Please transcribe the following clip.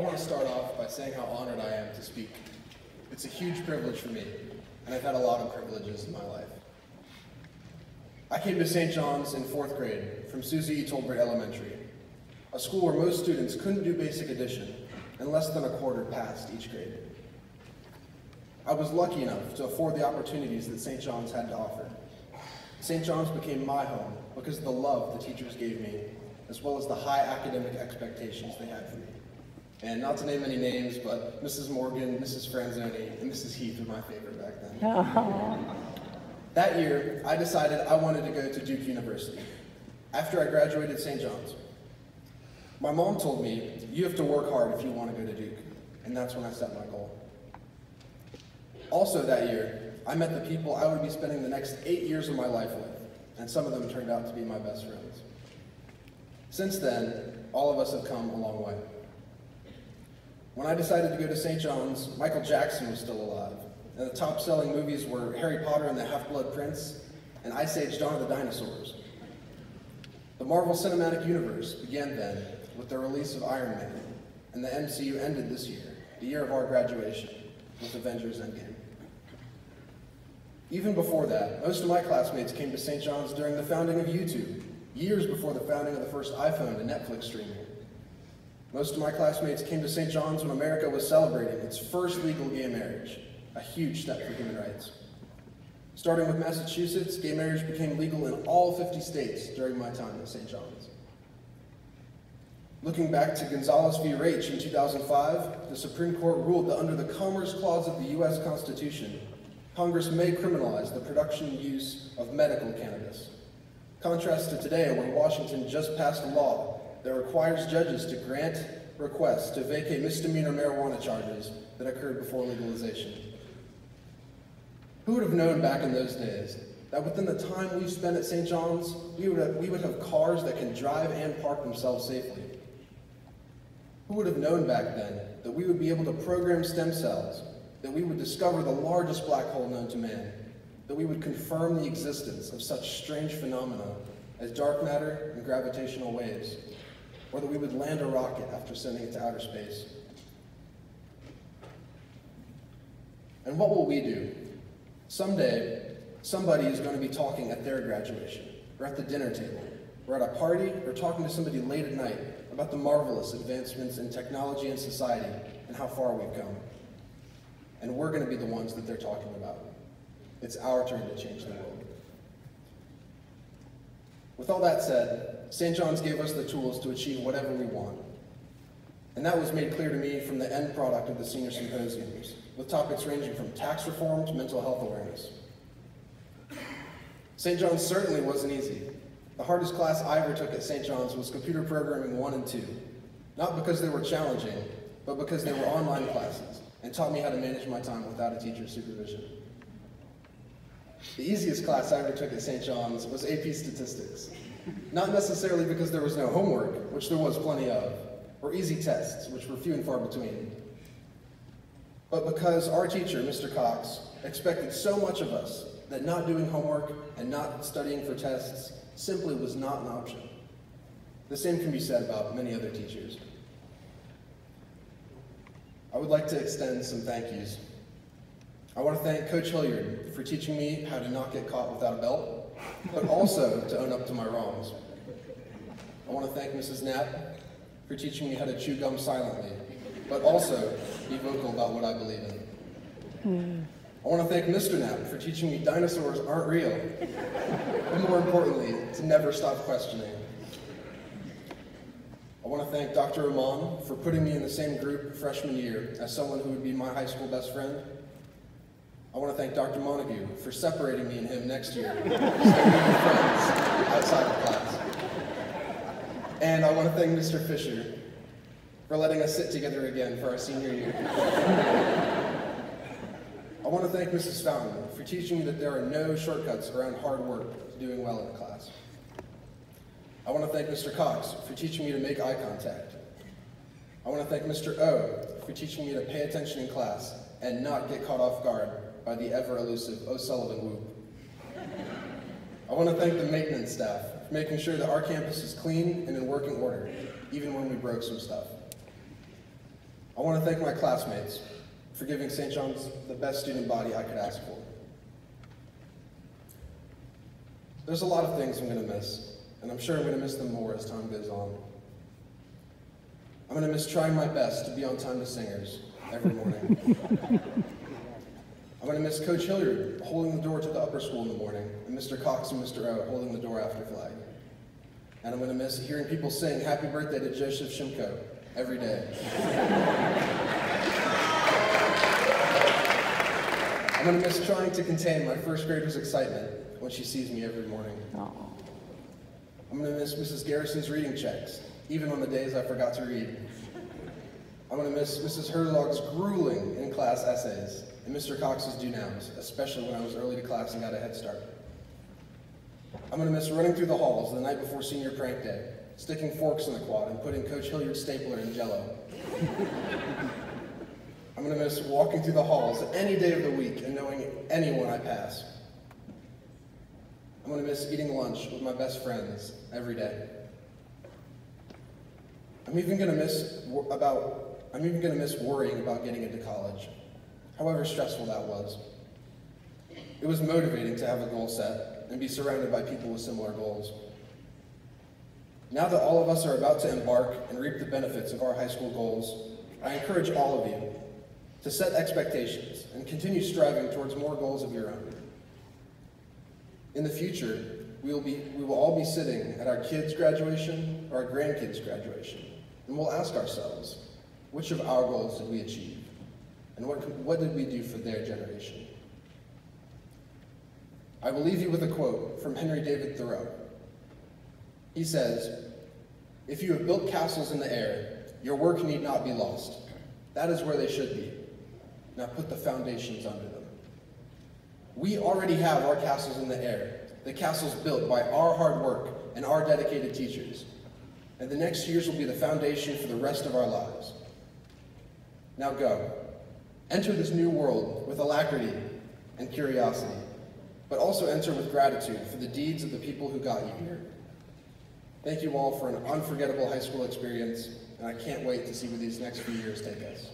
want to start off by saying how honored I am to speak. It's a huge privilege for me, and I've had a lot of privileges in my life. I came to St. John's in fourth grade from Susie E. Tolbert Elementary, a school where most students couldn't do basic addition and less than a quarter passed each grade. I was lucky enough to afford the opportunities that St. John's had to offer. St. John's became my home because of the love the teachers gave me, as well as the high academic expectations they had for me. And not to name any names, but Mrs. Morgan, Mrs. Franzoni, and Mrs. Heath were my favorite back then. that year, I decided I wanted to go to Duke University after I graduated St. John's. My mom told me, you have to work hard if you want to go to Duke, and that's when I set my goal. Also that year, I met the people I would be spending the next eight years of my life with, and some of them turned out to be my best friends. Since then, all of us have come a long way. When I decided to go to St. John's, Michael Jackson was still alive, and the top-selling movies were Harry Potter and the Half-Blood Prince and Ice Age Dawn of the Dinosaurs. The Marvel Cinematic Universe began then with the release of Iron Man, and the MCU ended this year, the year of our graduation, with Avengers Endgame. Even before that, most of my classmates came to St. John's during the founding of YouTube, years before the founding of the first iPhone and Netflix streaming. Most of my classmates came to St. John's when America was celebrating its first legal gay marriage, a huge step for human rights. Starting with Massachusetts, gay marriage became legal in all 50 states during my time at St. John's. Looking back to Gonzales v. Raich in 2005, the Supreme Court ruled that under the Commerce Clause of the U.S. Constitution, Congress may criminalize the production and use of medical cannabis. Contrast to today, where Washington just passed a law that requires judges to grant requests to vacate misdemeanor marijuana charges that occurred before legalization. Who would have known back in those days that within the time we've spent at St. John's, we would, have, we would have cars that can drive and park themselves safely? Who would have known back then that we would be able to program stem cells that we would discover the largest black hole known to man, that we would confirm the existence of such strange phenomena as dark matter and gravitational waves, or that we would land a rocket after sending it to outer space. And what will we do? Someday, somebody is going to be talking at their graduation, or at the dinner table, or at a party, or talking to somebody late at night about the marvelous advancements in technology and society and how far we've come and we're going to be the ones that they're talking about. It's our turn to change the world. With all that said, St. John's gave us the tools to achieve whatever we want. And that was made clear to me from the end product of the senior symposiums, with topics ranging from tax reform to mental health awareness. St. John's certainly wasn't easy. The hardest class I ever took at St. John's was computer programming 1 and 2, not because they were challenging, but because they were online classes and taught me how to manage my time without a teacher's supervision. The easiest class I ever took at St. John's was AP Statistics. Not necessarily because there was no homework, which there was plenty of, or easy tests, which were few and far between, but because our teacher, Mr. Cox, expected so much of us that not doing homework and not studying for tests simply was not an option. The same can be said about many other teachers. I would like to extend some thank yous. I want to thank Coach Hilliard for teaching me how to not get caught without a belt, but also to own up to my wrongs. I want to thank Mrs. Knapp for teaching me how to chew gum silently, but also be vocal about what I believe in. I want to thank Mr. Knapp for teaching me dinosaurs aren't real, and more importantly, to never stop questioning. I want to thank Dr. Rahman for putting me in the same group freshman year as someone who would be my high school best friend. I want to thank Dr. Montague for separating me and him next year, outside of class. And I want to thank Mr. Fisher for letting us sit together again for our senior year. I want to thank Mrs. Fountain for teaching me that there are no shortcuts around hard work to doing well in class. I want to thank Mr. Cox for teaching me to make eye contact. I want to thank Mr. O for teaching me to pay attention in class and not get caught off guard by the ever-elusive O'Sullivan whoop. I want to thank the maintenance staff for making sure that our campus is clean and in working order, even when we broke some stuff. I want to thank my classmates for giving St. John's the best student body I could ask for. There's a lot of things I'm going to miss, and I'm sure I'm going to miss them more as time goes on. I'm going to miss trying my best to be on time to singers every morning. I'm going to miss Coach Hilliard holding the door to the upper school in the morning, and Mr. Cox and Mr. O holding the door after flag. And I'm going to miss hearing people sing happy birthday to Joseph Shimko every day. I'm going to miss trying to contain my first grader's excitement when she sees me every morning. I'm going to miss Mrs. Garrison's reading checks, even on the days I forgot to read. I'm going to miss Mrs. Herzog's grueling in-class essays and Mr. Cox's do nows, especially when I was early to class and got a head start. I'm going to miss running through the halls the night before senior prank day, sticking forks in the quad and putting Coach Hilliard's stapler in jello. I'm going to miss walking through the halls any day of the week and knowing anyone I pass. I'm going to miss eating lunch with my best friends every day. I'm even going to miss about I'm even going to miss worrying about getting into college, however stressful that was. It was motivating to have a goal set and be surrounded by people with similar goals. Now that all of us are about to embark and reap the benefits of our high school goals, I encourage all of you to set expectations and continue striving towards more goals of your own. In the future, we will, be, we will all be sitting at our kids' graduation or our grandkids' graduation, and we'll ask ourselves, which of our goals did we achieve? And what, what did we do for their generation? I will leave you with a quote from Henry David Thoreau. He says, If you have built castles in the air, your work need not be lost. That is where they should be. Now put the foundations under them. We already have our castles in the air, the castles built by our hard work and our dedicated teachers. And the next years will be the foundation for the rest of our lives. Now go. Enter this new world with alacrity and curiosity, but also enter with gratitude for the deeds of the people who got you here. Thank you all for an unforgettable high school experience, and I can't wait to see where these next few years take us.